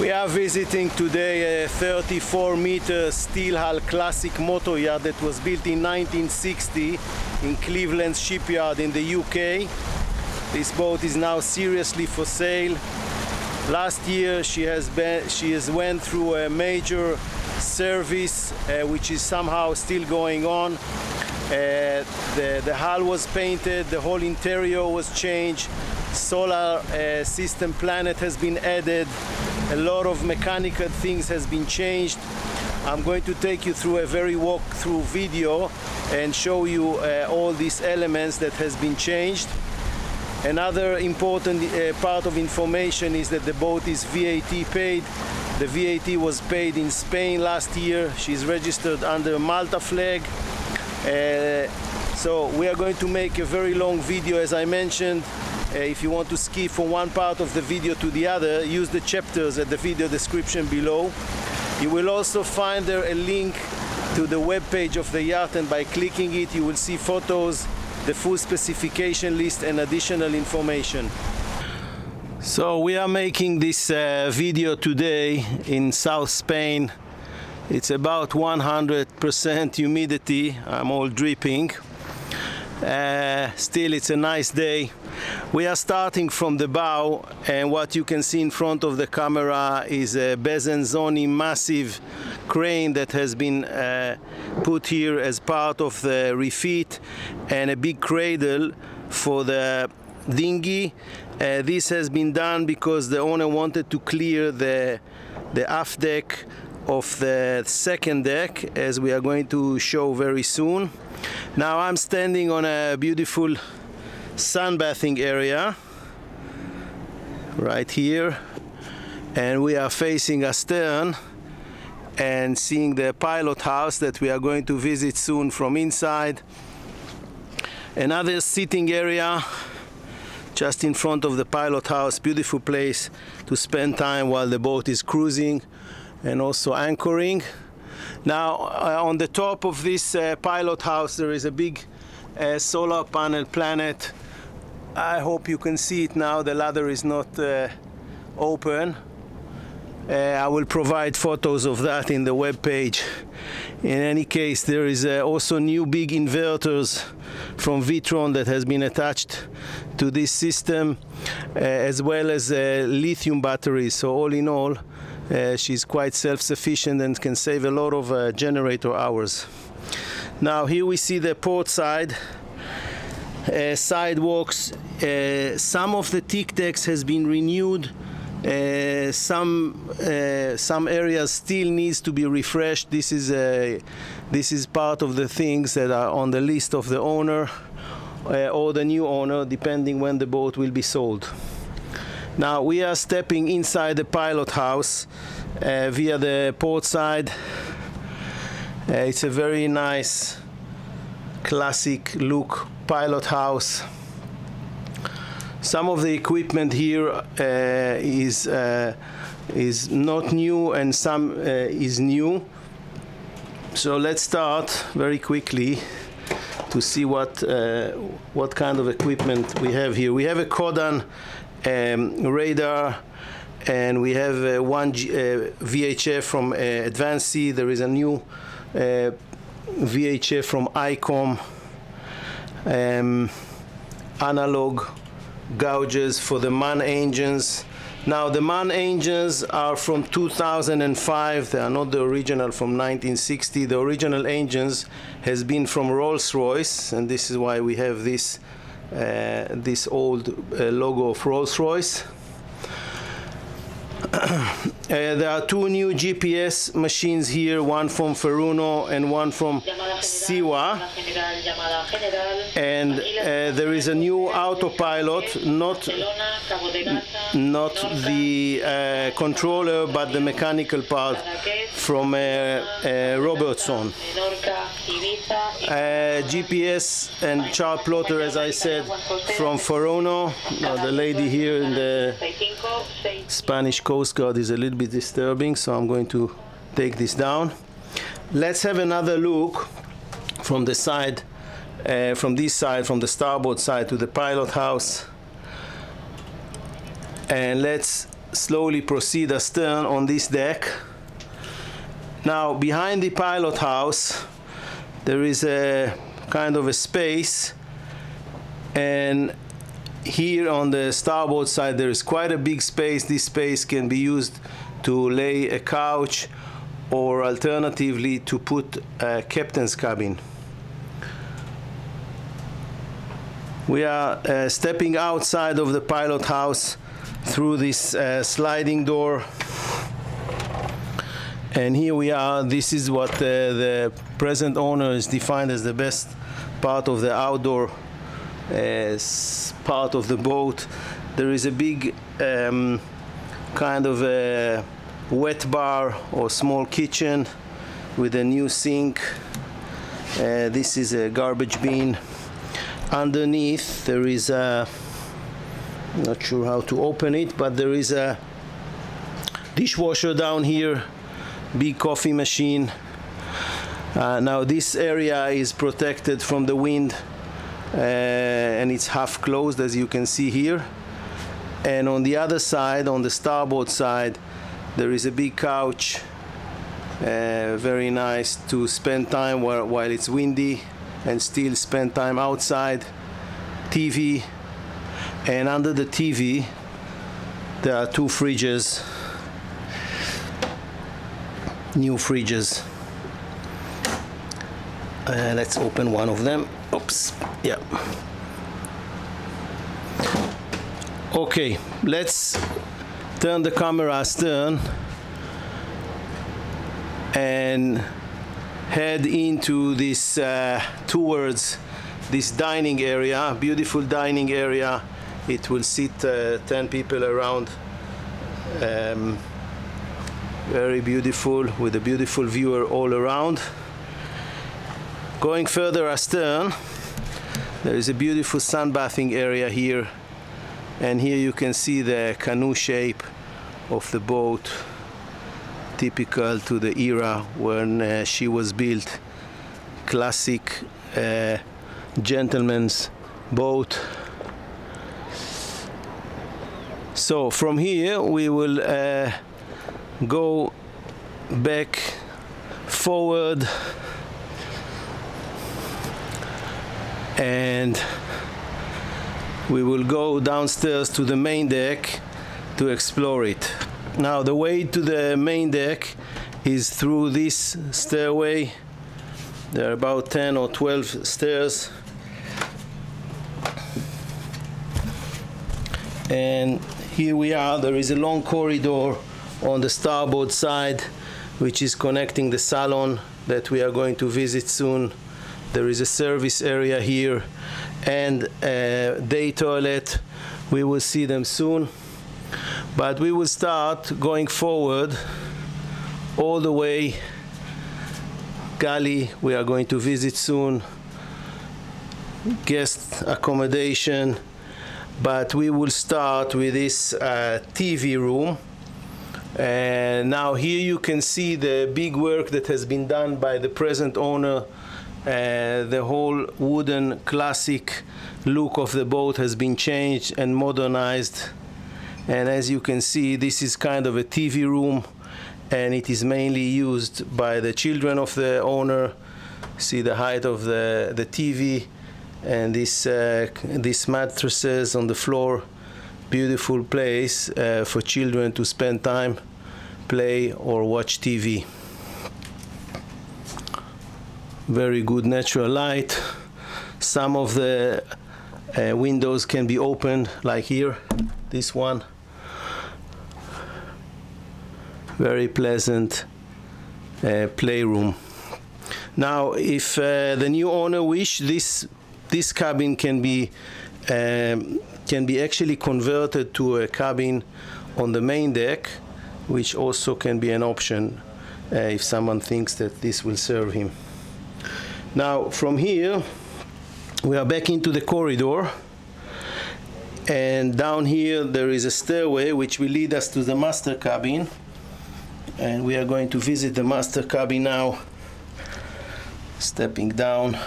We are visiting today a 34 meter steel hull classic motor yacht that was built in 1960 in Cleland shipyard in the UK. This boat is now seriously for sale. Last year she has been she has went through a major service uh, which is somehow still going on. Uh, the, the hull was painted, the whole interior was changed, solar uh, system planet has been added, a lot of mechanical things has been changed. I'm going to take you through a very walk-through video and show you uh, all these elements that has been changed. Another important uh, part of information is that the boat is VAT paid. The VAT was paid in Spain last year. She's registered under Malta flag. Uh, so we are going to make a very long video as I mentioned uh, if you want to skip from one part of the video to the other, use the chapters at the video description below. You will also find there a link to the web page of the yacht and by clicking it you will see photos, the full specification list and additional information. So we are making this uh, video today in South Spain. It's about 100% humidity. I'm all dripping. Uh, still it's a nice day we are starting from the bow and what you can see in front of the camera is a Besenzoni massive crane that has been uh, put here as part of the refit and a big cradle for the dinghy. Uh, this has been done because the owner wanted to clear the, the aft deck of the second deck as we are going to show very soon. Now I'm standing on a beautiful sunbathing area right here. And we are facing astern and seeing the pilot house that we are going to visit soon from inside. Another sitting area just in front of the pilot house beautiful place to spend time while the boat is cruising and also anchoring. Now uh, on the top of this uh, pilot house there is a big uh, solar panel planet I hope you can see it now. The ladder is not uh, open. Uh, I will provide photos of that in the web page. In any case there is uh, also new big inverters from Victron that has been attached to this system uh, as well as uh, lithium batteries. So all in all uh, she's quite self-sufficient and can save a lot of generator hours. Now here we see the port side. uh, sidewalks. Uh, some of the teak decks has been renewed. Uh, some uh, some areas still needs to be refreshed. This is a this is part of the things that are on the list of the owner uh, or the new owner, depending when the boat will be sold. Now we are stepping inside the pilot house uh, via the port side. it's a very nice classic look pilot house. Some of the equipment here uh, is uh, is not new and some uh, is new. So let's start very quickly to see what uh, what kind of equipment we have here. We have a Koden um, radar and we have uh, one G uh, VHF from uh, There is a new VHF from ICOM um, analog gauges for the MAN engines. Now the MAN engines are from 2005, they are not the original from 1960. The original engines has been from Rolls-Royce and this is why we have this, uh, this old uh, logo of Rolls-Royce. Uh, there are two new GPS machines here, one from Furuno and one from Siwa. And uh, there is a new autopilot, not, not the uh, controller, but the mechanical part from uh, uh, Robertson. Uh, GPS and chart plotter, as I said, from Furuno. the lady here in the Spanish Coast Guard is a little bit disturbing, so I'm going to take this down. Let's have another look from the side, uh, from this side, from the starboard side to the pilot house. And let's slowly proceed astern on this deck. Now behind the pilot house there is a kind of a space and here on the starboard side there is quite a big space. This space can be used to lay a couch or alternatively to put a captain's cabin. We are uh, stepping outside of the pilot house through this uh, sliding door and here we are this is what uh, the present owner is defined as the best part of the outdoor part of the boat there is a big um, kind of a wet bar or small kitchen with a new sink. Uh, this is a garbage bin. Underneath there is a not sure how to open it but there is a dishwasher down here big coffee machine. Uh, now this area is protected from the wind and it's half closed as you can see here. And on the other side on the starboard side there is a big couch. Uh, very nice to spend time while, while it's windy and still spend time outside. TV and under the TV there are two fridges. New fridges. Uh, let's open one of them oops. Yeah. Okay let's turn the camera stern and head into this uh, towards this dining area beautiful dining area. It will sit uh, 10 people around. Um, very beautiful with a beautiful viewer all around going further astern there is a beautiful sunbathing area here and here you can see the canoe shape of the boat typical to the era when uh, she was built. Classic uh, gentleman's boat. So from here we will uh, go back forward and we will go downstairs to the main deck to explore it. Now the way to the main deck is through this stairway. There are about 10 or 12 stairs. And here we are, there is a long corridor on the starboard side which is connecting the salon that we are going to visit soon. There is a service area here and a day toilet. We will see them soon. But we will start going forward all the way. Galley we are going to visit soon. Guest accommodation. But we will start with this uh, TV room. And now here you can see the big work that has been done by the present owner the whole wooden classic look of the boat has been changed and modernized. And as you can see this is kind of a TV room and it is mainly used by the children of the owner. See the height of the the TV and this uh, these mattresses on the floor. Beautiful place uh, for children to spend time play or watch TV very good natural light. Some of the uh, windows can be opened, like here, this one. Very pleasant uh, playroom. Now, if uh, the new owner wish, this this cabin can be um, can be actually converted to a cabin on the main deck, which also can be an option uh, if someone thinks that this will serve him. Now from here, we are back into the corridor and down here there is a stairway which will lead us to the master cabin and we are going to visit the master cabin now. Stepping down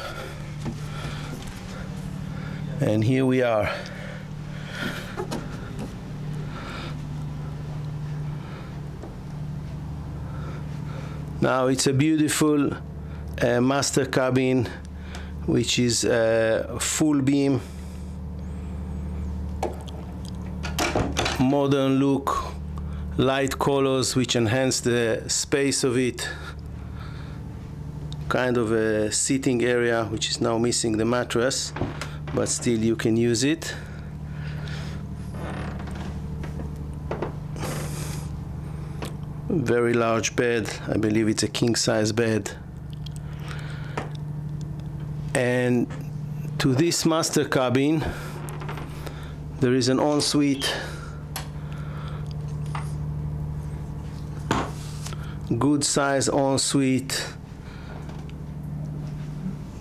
and here we are. Now it's a beautiful uh, master cabin which is uh, full beam. Modern look light colors which enhance the space of it. Kind of a sitting area which is now missing the mattress but still you can use it. Very large bed. I believe it's a king size bed and to this master cabin there is an ensuite good size ensuite.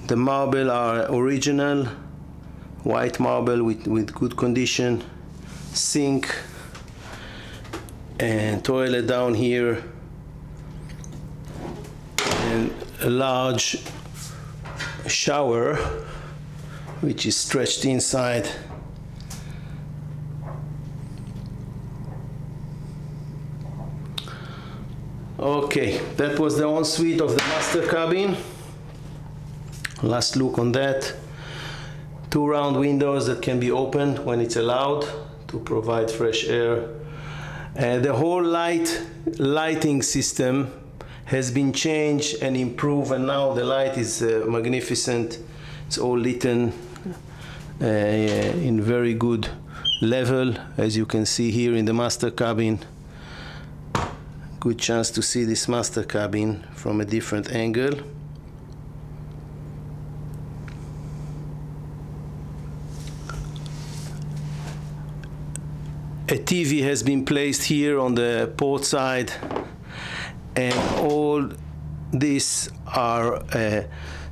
The marble are original white marble with, with good condition sink and toilet down here and a large shower which is stretched inside. Okay that was the ensuite of the master cabin. Last look on that. Two round windows that can be opened when it's allowed to provide fresh air. Uh, the whole light lighting system has been changed and improved and now the light is uh, magnificent. It's all lit uh, in very good level as you can see here in the master cabin. Good chance to see this master cabin from a different angle. A TV has been placed here on the port side and all these are uh,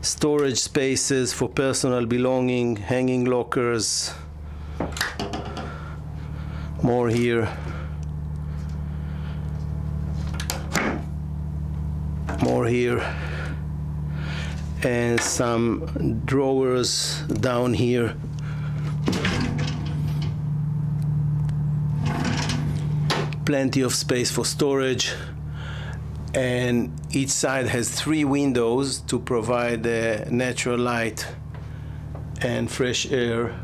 storage spaces for personal belonging hanging lockers. More here. More here. And some drawers down here. Plenty of space for storage and each side has three windows to provide natural light and fresh air.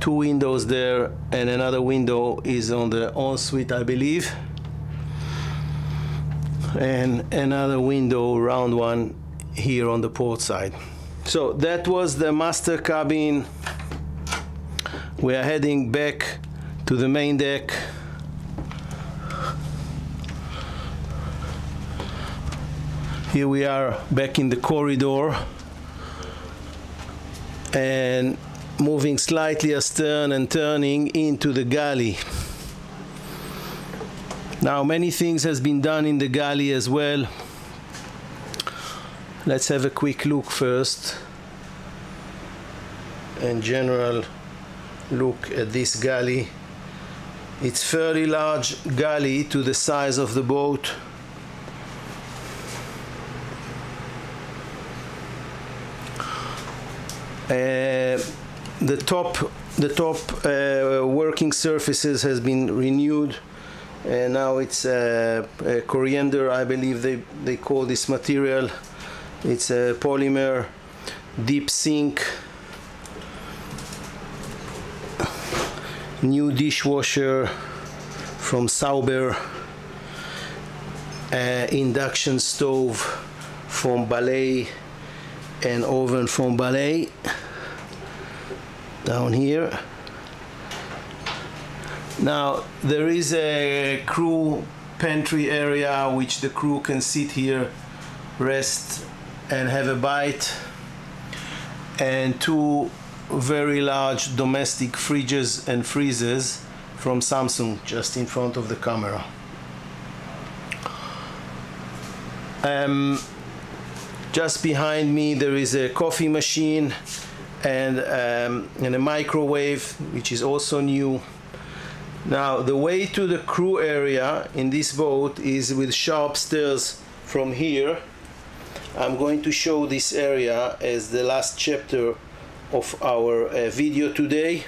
Two windows there and another window is on the ensuite I believe. And another window round one here on the port side. So that was the master cabin. We are heading back to the main deck Here we are back in the corridor and moving slightly astern and turning into the galley. Now many things has been done in the galley as well. Let's have a quick look first. In general look at this galley. It's fairly large galley to the size of the boat. The top the top uh, working surfaces has been renewed and now it's uh, coriander I believe they they call this material. It's a polymer deep sink new dishwasher from Sauber uh, induction stove from Balay and oven from Balay down here. Now there is a crew pantry area which the crew can sit here rest and have a bite and two very large domestic fridges and freezers from Samsung just in front of the camera. Um, just behind me there is a coffee machine and, um, and a microwave which is also new. Now the way to the crew area in this boat is with sharp stairs from here. I'm going to show this area as the last chapter of our uh, video today.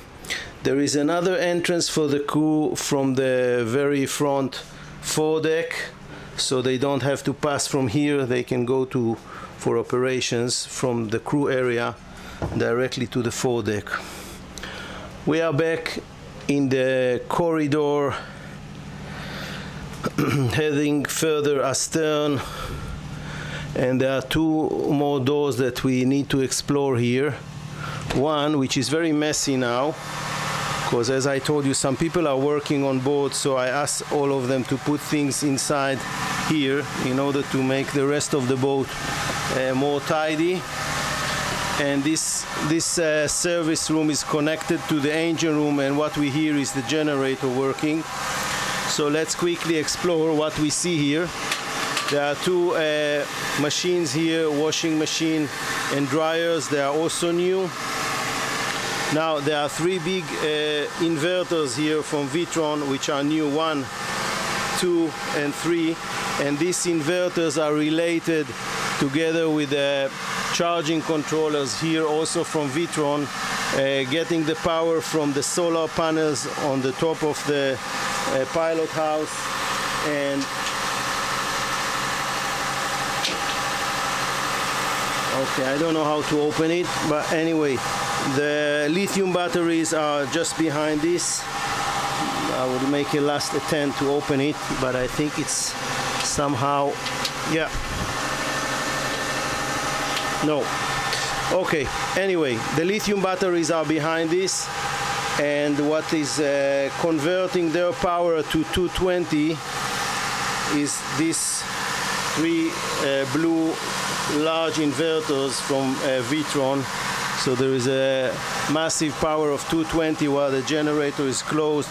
There is another entrance for the crew from the very front foredeck so they don't have to pass from here. They can go to for operations from the crew area directly to the foredeck. We are back in the corridor heading further astern and there are two more doors that we need to explore here. One which is very messy now because as I told you some people are working on board so I asked all of them to put things inside here in order to make the rest of the boat uh, more tidy and this this uh, service room is connected to the engine room and what we hear is the generator working. So let's quickly explore what we see here. There are two uh, machines here washing machine and dryers. They are also new. Now there are three big uh, inverters here from Victron which are new. One two and three. And these inverters are related together with the charging controllers here also from Victron uh, getting the power from the solar panels on the top of the uh, pilot house. And okay I don't know how to open it but anyway the lithium batteries are just behind this. I would make a last attempt to open it but I think it's somehow yeah no. Okay anyway the lithium batteries are behind this and what is uh, converting their power to 220 is this three uh, blue large inverters from uh, Victron. So there is a massive power of 220 while the generator is closed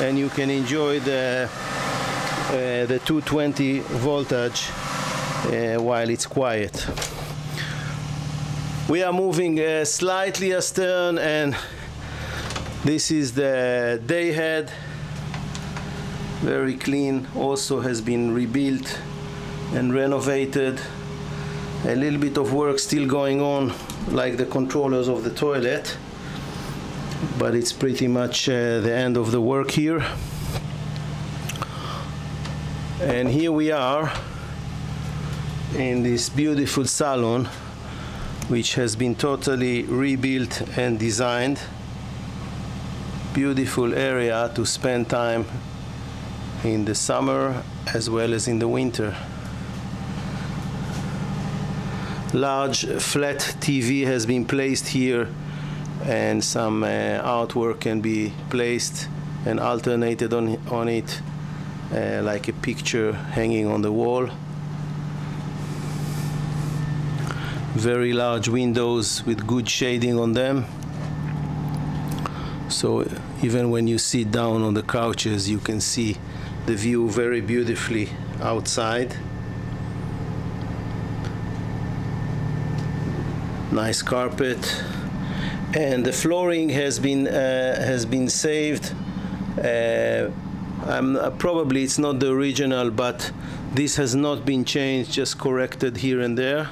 and you can enjoy the uh, the 220 voltage uh, while it's quiet we are moving uh, slightly astern and this is the day head very clean also has been rebuilt and renovated. A little bit of work still going on like the controllers of the toilet but it's pretty much uh, the end of the work here. And here we are in this beautiful salon which has been totally rebuilt and designed. Beautiful area to spend time in the summer as well as in the winter. Large flat TV has been placed here and some uh, artwork can be placed and alternated on, on it uh, like a picture hanging on the wall. Very large windows with good shading on them. So even when you sit down on the couches you can see the view very beautifully outside. Nice carpet. And the flooring has been uh, has been saved. Uh, uh, probably it's not the original but this has not been changed just corrected here and there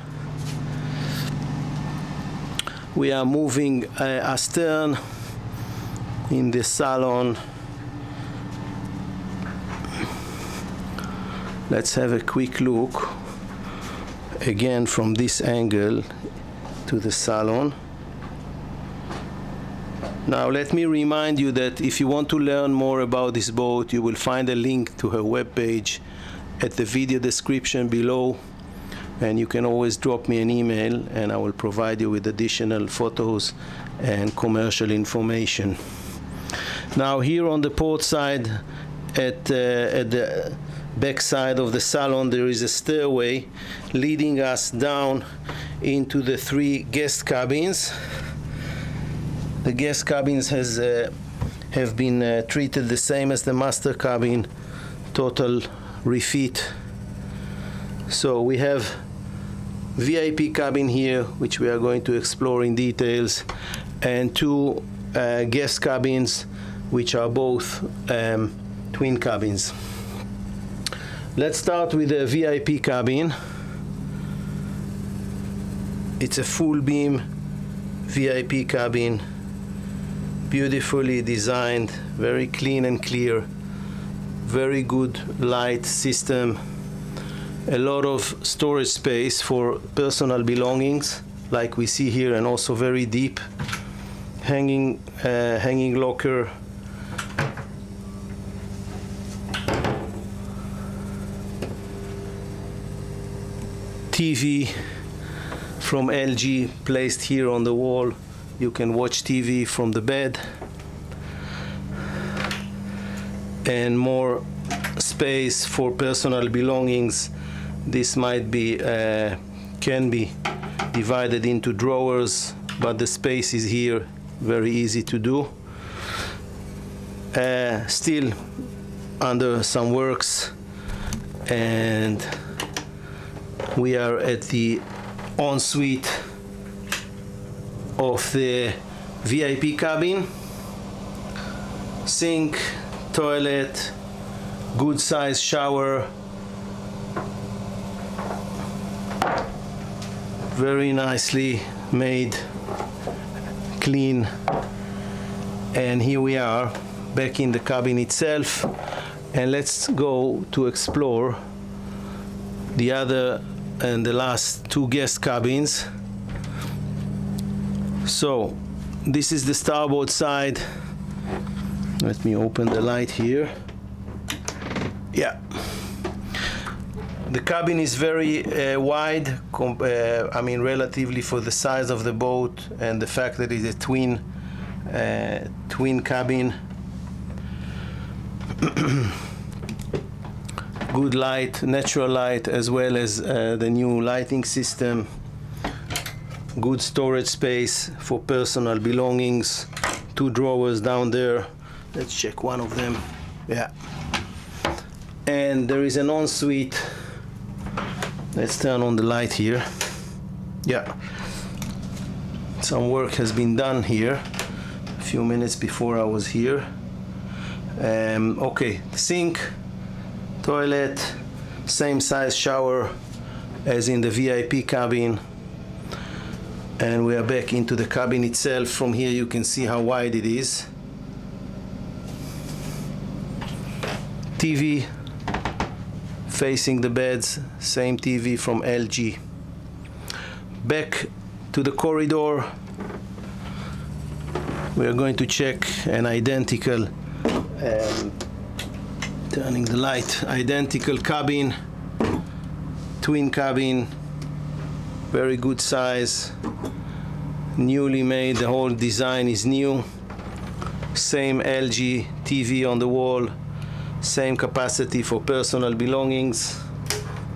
we are moving uh, astern in the salon. Let's have a quick look again from this angle to the salon. Now let me remind you that if you want to learn more about this boat you will find a link to her webpage at the video description below and you can always drop me an email and I will provide you with additional photos and commercial information. Now here on the port side at, uh, at the back side of the salon there is a stairway leading us down into the three guest cabins. The guest cabins has uh, have been uh, treated the same as the master cabin, total refit. So we have VIP cabin here, which we are going to explore in details, and two uh, guest cabins, which are both um, twin cabins. Let's start with the VIP cabin. It's a full beam VIP cabin, beautifully designed, very clean and clear, very good light system a lot of storage space for personal belongings like we see here and also very deep hanging uh, hanging locker. TV from LG placed here on the wall. You can watch TV from the bed. And more space for personal belongings this might be uh, can be divided into drawers but the space is here very easy to do. Uh, still under some works and we are at the ensuite of the VIP cabin. Sink toilet good size shower very nicely made clean. And here we are back in the cabin itself. And let's go to explore the other and the last two guest cabins. So this is the starboard side. Let me open the light here. Yeah the cabin is very uh, wide uh, I mean relatively for the size of the boat and the fact that it's a twin uh, twin cabin. Good light natural light as well as uh, the new lighting system. Good storage space for personal belongings. Two drawers down there. Let's check one of them. Yeah. And there is an ensuite let's turn on the light here. Yeah. Some work has been done here. A few minutes before I was here. Um, okay sink toilet same size shower as in the VIP cabin. And we are back into the cabin itself. From here you can see how wide it is. TV facing the beds same TV from LG back to the corridor. We are going to check an identical um, turning the light identical cabin twin cabin very good size newly made the whole design is new same LG TV on the wall same capacity for personal belongings.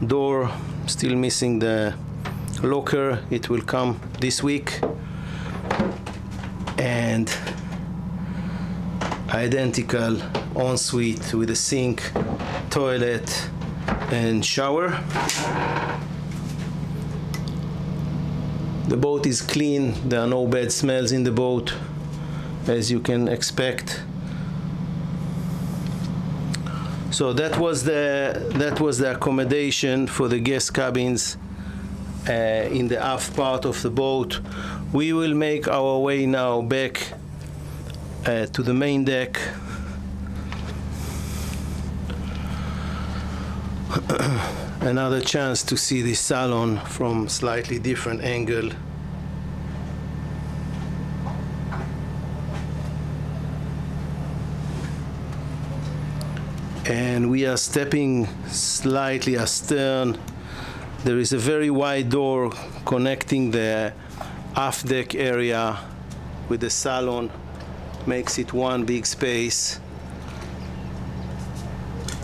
Door still missing the locker. It will come this week. And identical ensuite with a sink toilet and shower. The boat is clean. There are no bad smells in the boat as you can expect so that was the that was the accommodation for the guest cabins uh, in the aft part of the boat. We will make our way now back uh, to the main deck. Another chance to see the salon from slightly different angle. We are stepping slightly astern. There is a very wide door connecting the aft deck area with the salon, makes it one big space.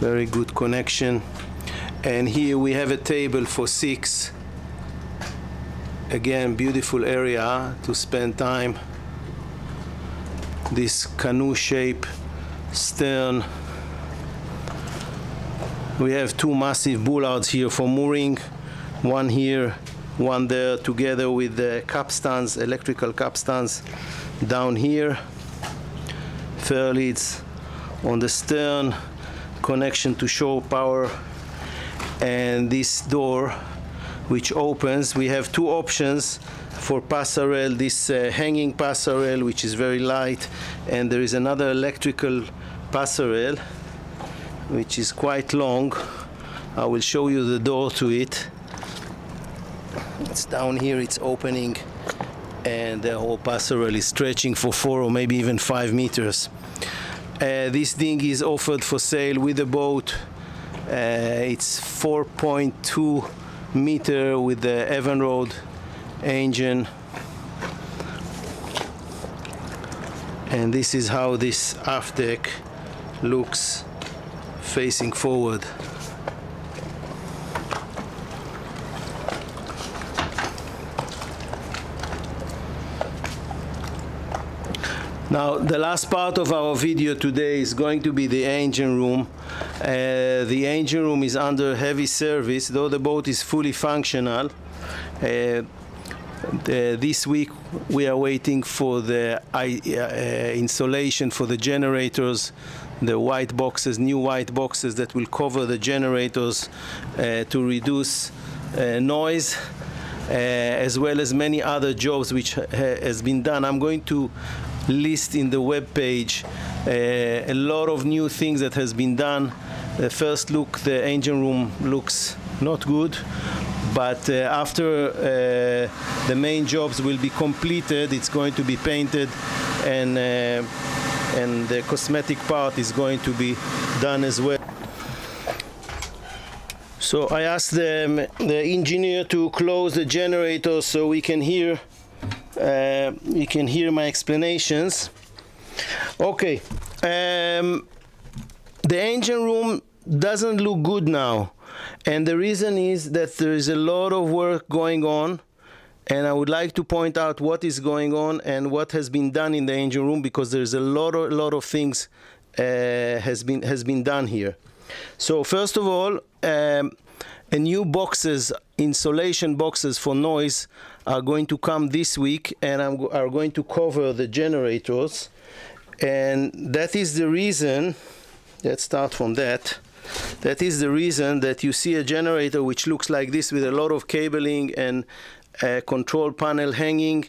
Very good connection. And here we have a table for six. Again, beautiful area to spend time. This canoe shape stern we have two massive bollards here for mooring. One here one there together with the capstans electrical capstans down here. Fairleads on the stern connection to shore power. And this door which opens we have two options for passerelle. This uh, hanging passerelle which is very light and there is another electrical passerelle which is quite long I will show you the door to it. It's down here, it's opening, and the whole passerelle is stretching for four or maybe even five meters. Uh, this thing is offered for sale with the boat. Uh, it's 4.2 meter with the Evinrude engine. And this is how this aft deck looks facing forward. Now, the last part of our video today is going to be the engine room. Uh, the engine room is under heavy service, though the boat is fully functional. Uh, the, this week we are waiting for the uh, installation for the generators, the white boxes, new white boxes that will cover the generators uh, to reduce uh, noise. Uh, as well as many other jobs which ha has been done. I'm going to list in the web page uh, a lot of new things that has been done. The first look, the engine room looks not good, but uh, after uh, the main jobs will be completed, it's going to be painted and uh, and the cosmetic part is going to be done as well. So I asked the, the engineer to close the generator so we can hear uh, you can hear my explanations. Okay, um, the engine room doesn't look good now, and the reason is that there is a lot of work going on. And I would like to point out what is going on and what has been done in the engine room because there's a lot of, lot of things uh, has been has been done here. So first of all, um, a new boxes, insulation boxes for noise are going to come this week and are going to cover the generators. And that is the reason, let's start from that. That is the reason that you see a generator which looks like this with a lot of cabling and a control panel hanging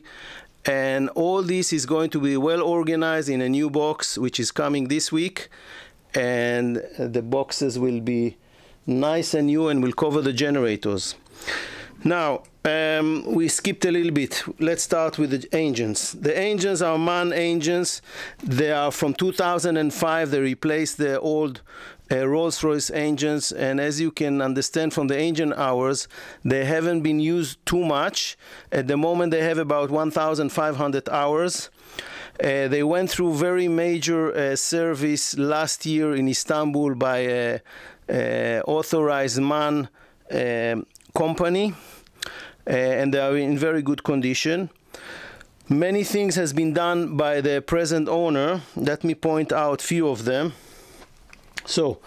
and all this is going to be well organized in a new box which is coming this week and the boxes will be nice and new and will cover the generators. Now, um, we skipped a little bit. Let's start with the engines. The engines are MAN engines. They are from 2005. They replaced the old uh, Rolls-Royce engines, and as you can understand from the engine hours, they haven't been used too much. At the moment, they have about 1,500 hours. Uh, they went through very major uh, service last year in Istanbul by a, a authorized MAN um, company, uh, and they are in very good condition. Many things has been done by the present owner. Let me point out few of them. So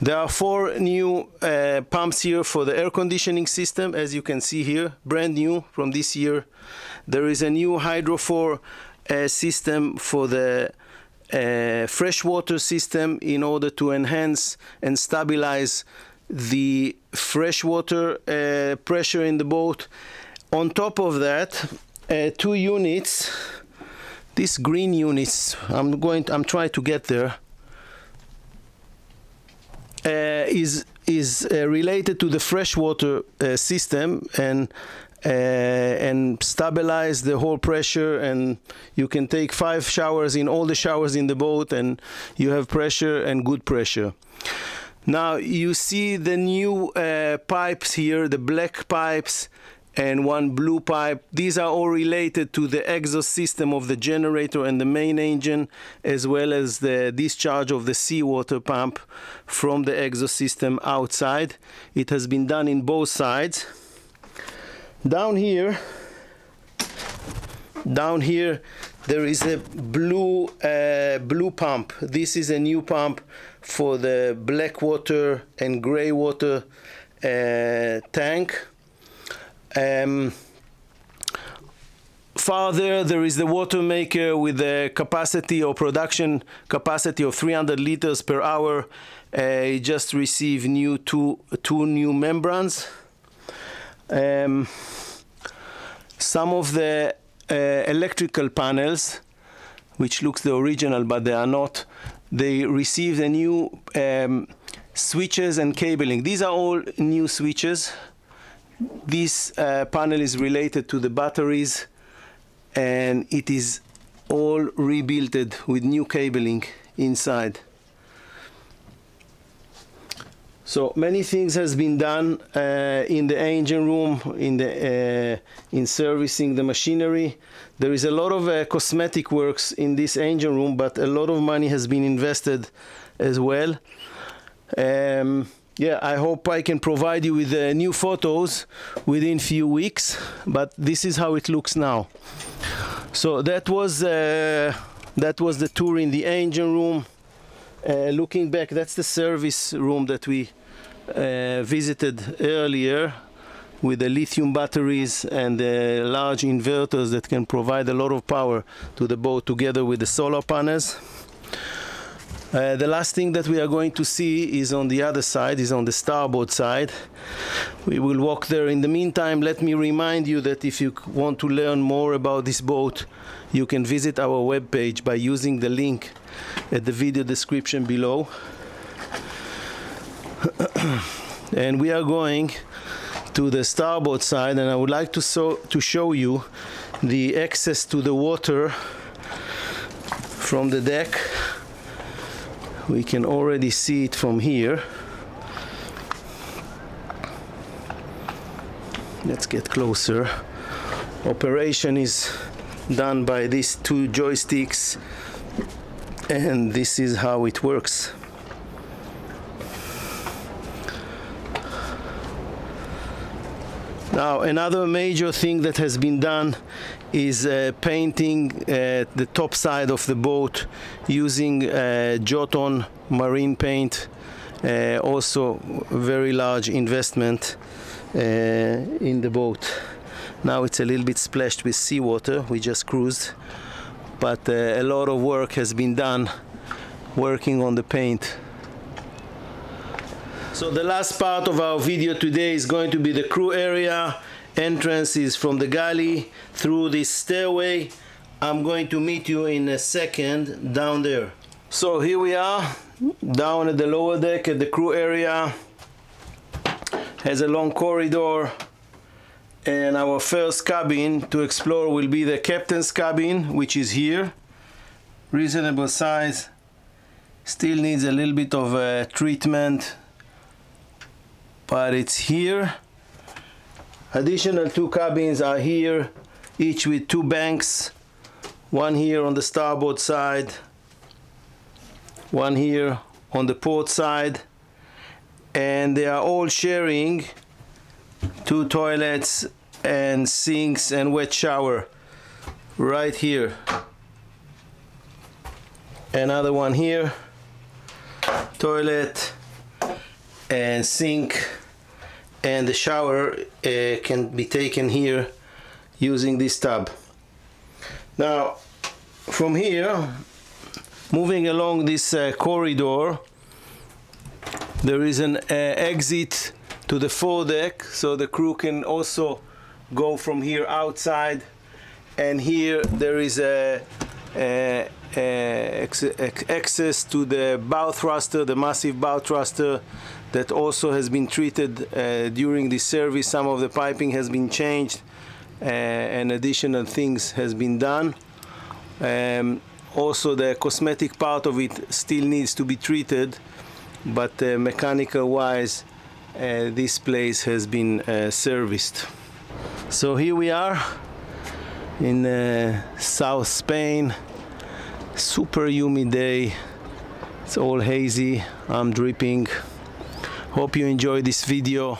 there are four new uh, pumps here for the air conditioning system, as you can see here, brand new from this year. There is a new hydrofor uh, system for the uh, freshwater system in order to enhance and stabilize the freshwater uh, pressure in the boat. On top of that, uh, two units, these green units, I'm going, to, I'm trying to get there, is is uh, related to the freshwater uh, system and uh, and stabilize the whole pressure and you can take five showers in all the showers in the boat and you have pressure and good pressure. Now you see the new uh, pipes here, the black pipes and one blue pipe. These are all related to the exhaust system of the generator and the main engine, as well as the discharge of the seawater pump from the exhaust system outside. It has been done in both sides. Down here, down here, there is a blue uh, blue pump. This is a new pump for the black water and gray water uh, tank. Um, farther, there is the water maker with the capacity or production capacity of 300 liters per hour. Uh, just received new two, two new membranes. Um, some of the uh, electrical panels, which looks the original, but they are not, they received a new um, switches and cabling. These are all new switches. This uh, panel is related to the batteries and it is all rebuilt with new cabling inside. So many things has been done uh, in the engine room, in the uh, in servicing the machinery. There is a lot of uh, cosmetic works in this engine room, but a lot of money has been invested as well. Um, yeah, I hope I can provide you with uh, new photos within few weeks. But this is how it looks now. So that was uh, that was the tour in the engine room. Uh, looking back, that's the service room that we uh, visited earlier with the lithium batteries and the large inverters that can provide a lot of power to the boat together with the solar panels. Uh, the last thing that we are going to see is on the other side, is on the starboard side. We will walk there. In the meantime, let me remind you that if you want to learn more about this boat, you can visit our webpage by using the link at the video description below. and we are going to the starboard side and I would like to, so, to show you the access to the water from the deck we can already see it from here. Let's get closer. Operation is done by these two joysticks and this is how it works. Now another major thing that has been done is uh, painting uh, the top side of the boat using uh, Jotun marine paint. Uh, also very large investment uh, in the boat. Now it's a little bit splashed with seawater, we just cruised, but uh, a lot of work has been done working on the paint so the last part of our video today is going to be the crew area. Entrance is from the galley through this stairway. I'm going to meet you in a second down there. So here we are down at the lower deck at the crew area. Has a long corridor and our first cabin to explore will be the captain's cabin which is here. Reasonable size. Still needs a little bit of uh, treatment but it's here additional two cabins are here each with two banks. One here on the starboard side one here on the port side and they are all sharing two toilets and sinks and wet shower right here. Another one here toilet and sink and the shower uh, can be taken here using this tub. Now from here moving along this uh, corridor there is an uh, exit to the foredeck so the crew can also go from here outside. And here there is a, a, a access to the bow thruster the massive bow thruster that also has been treated uh, during the service. Some of the piping has been changed uh, and additional things has been done. Um, also the cosmetic part of it still needs to be treated but uh, mechanical wise uh, this place has been uh, serviced. So here we are in uh, South Spain super humid day it's all hazy I'm dripping Hope you enjoy this video